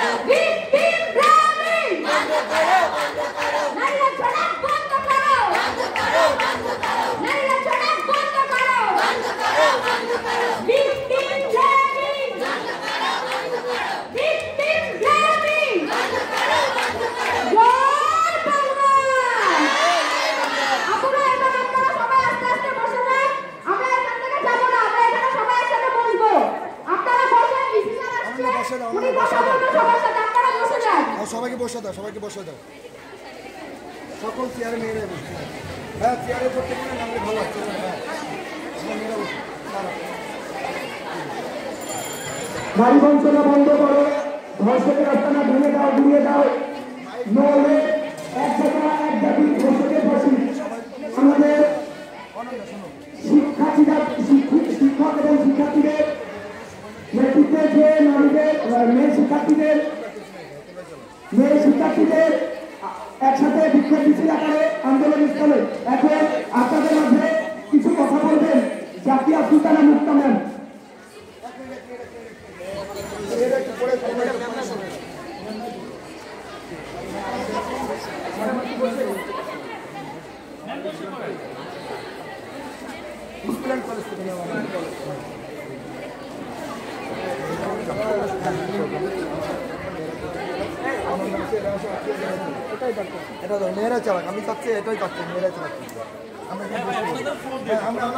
Brasil! বসে দাও সবাইকে বসে দাও সবাইকে বসে দাও। সকল চেয়ারে মেয়েরা বসে হ্যাঁ চেয়ারে পড়তে গেলে ভালো লাগছে হ্যাঁ। গাড়ি বঞ্চনা বন্ধ করো। ঘর থেকে রাস্তা না ভেঙে দাও ঘুরিয়ে দাও। নলে মেয়ে শিক্ষার্থীদের মেয়ে শিক্ষার্থীদের একসাথে বিক্ষোভ মিছিল আকারে আন্দোলন স্থলে। এখন আপনাদের মাঝে কিছু কথা বলবেন। জাতীয় সুলতানা মুক্তা ম্যাম। মেয়েরা এটা মেয়েরা চালাক। আমি চাচ্ছি এটাই চাচ্ছি মেয়েরা চালাক। আমরা হ্যাঁ,